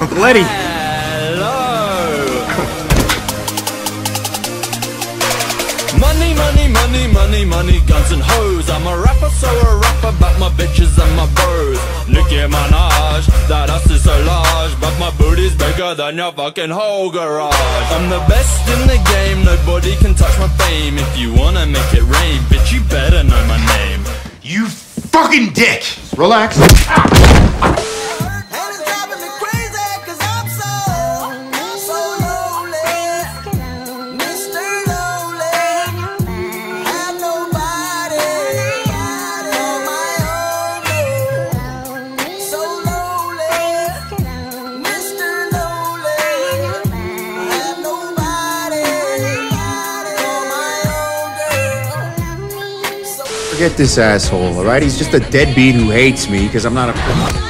Uncle Eddie. Hello. money, money, money, money, money, guns and hoes. I'm a rapper, so a rapper about my bitches and my bros. Nicki Minaj, that ass is so large, but my booty's bigger than your fucking whole garage. I'm the best in the game, nobody can touch my fame. If you wanna make it rain, bitch, you better know my name. You fucking dick. Relax. And Forget this asshole, alright? He's just a deadbeat who hates me because I'm not a.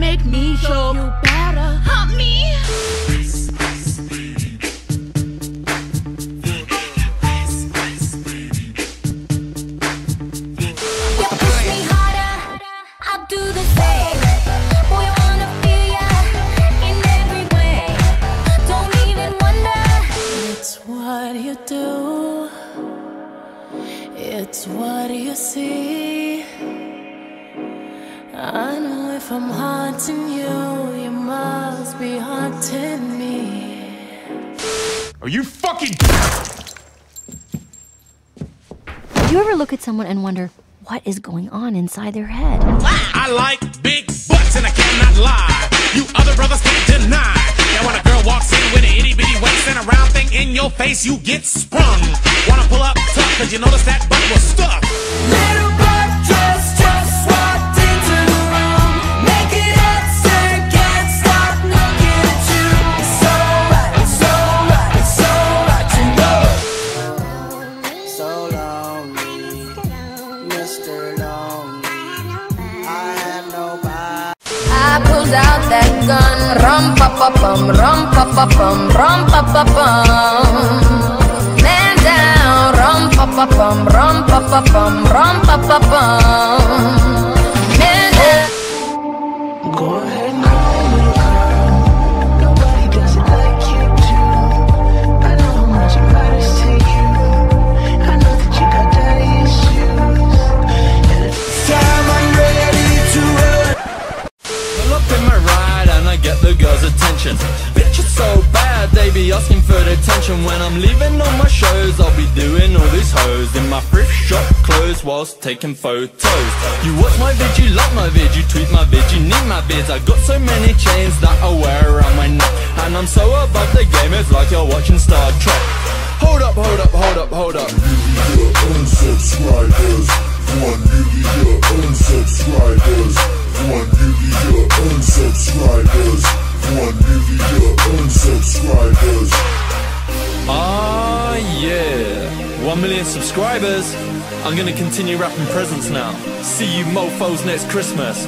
make me show you better. Hump me. You push me harder, I'll do the same. Boy, wanna feel ya in every way. Don't even wonder. It's what you do. It's what you see. I know if I'm haunting you, you must be haunting me. Are you fucking? Do you ever look at someone and wonder what is going on inside their head? I like big butts and I cannot lie. You other brothers can't deny. Now when a girl walks in with an itty bitty waist and a round thing in your face, you get sprung. Wanna pull up tough cause you notice that butt was stuck. Little gun, rum pa pa bum, rum pa pa bum, rum pa pa bum. Man down, rum pa pa bum, rum pa pa bum, rum pa pa bum. Asking for attention. When I'm leaving on my shows, I'll be doing all these hoes in my thrift shop clothes whilst taking photos. You watch my vid, you like my vid, you tweet my vid, you need my vids. I got so many chains that I wear around my neck. And I'm so above the game, it's like you're watching Star Trek. Hold up, hold up, hold up, hold up. your unsubscribers. One million unsubscribers. One million unsubscribers. One million unsubscribers. 1 million subscribers. I'm gonna continue wrapping presents now. See you mofos next Christmas.